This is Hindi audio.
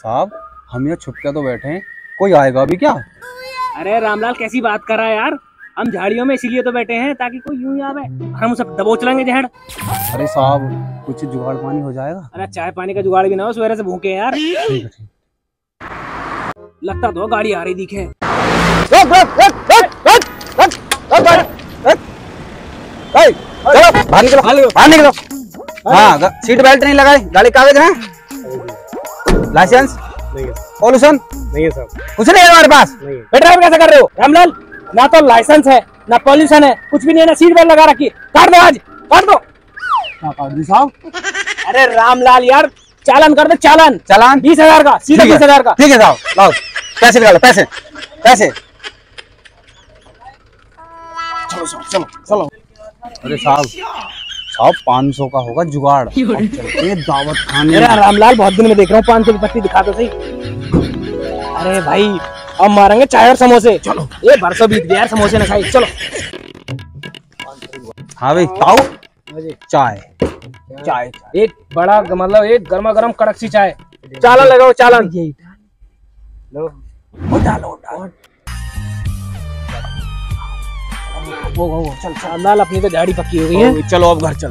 साहब हम यहाँ छुप के तो बैठे हैं। कोई आएगा भी क्या? अरे रामलाल कैसी बात कर रहा है यार? हम झाड़ियों में इसीलिए तो बैठे हैं ताकि कोई यूँ आवे। हम सब दबोच लेंगे जहर अरे साहब कुछ जुगाड़ पानी हो जाएगा? अरे चाय पानी का जुगाड़ भी ना हो सवेरे से भूखे यार। ठीक है ठीक लगता तो गाड़ी आ रही दिखे। बाहर निकलो बाहर निकलो। हाँ सीट बेल्ट नहीं लगाई। गाड़ी कागज़ है? लाइसेंस? पॉल्यूशन? नहीं है साहब कुछ नहीं है हमारे पास? नहीं बेटा कैसे कर रहे हो? रामलाल ना तो लाइसेंस है ना पॉल्यूशन है कुछ भी नहीं है ना सीट बेल्ट लगा रखी। है। काट दो आज काट दो। साहब? अरे रामलाल यार चालान कर दो चालान। चालान? बीस हज़ार का सीधा बीस हज़ार का। ठीक है साहब लाओ पैसे निकालो पैसे पैसे। चलो चलो चलो। अरे साहब साहब पाँच सौ का होगा जुगाड़। चलते हैं दावत खाने अरे रामलाल बहुत दिन में देख रहा हूँ पाँच सौ की पत्ती दिखा दो सही। अरे भाई हम मारेंगे चाय और समोसे। चलो। ये बरसों बीत गया समोसे ना खाई। चलो। हाँ भाई ताऊ चाय। चाय एक बड़ा मतलब एक गर्मा गर्म कड़क सी चाय। चालन लगाओ चालान। वो डालो डालो वो वो चल चल अपनी तो दाढ़ी पक्की हो गई है। चलो, अब घर चल